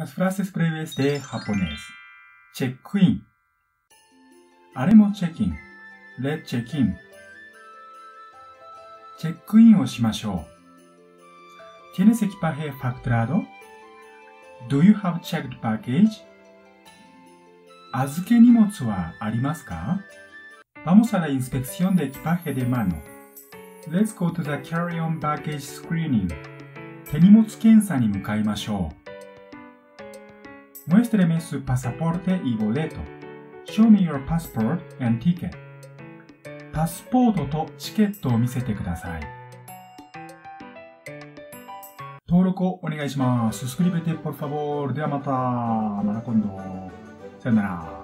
Las frases breves de japonés. Check-in. Haremos check-in. Let's check-in. チェックインをしましょう。¿Tienes equipaje facturado? Do you have checked baggage? 預け荷物はありますか Vamos a la inspección de equipaje de mano. Let's go to the carry-on baggage screening. 手荷物検査に向かいましょう。Muéstreme su pasaporte y boleto. Show me your passport and ticket. パスポートとチケットを見せてください。登録をお願いします。スクリベテ、por favor. ではまた。また今度。さよなら。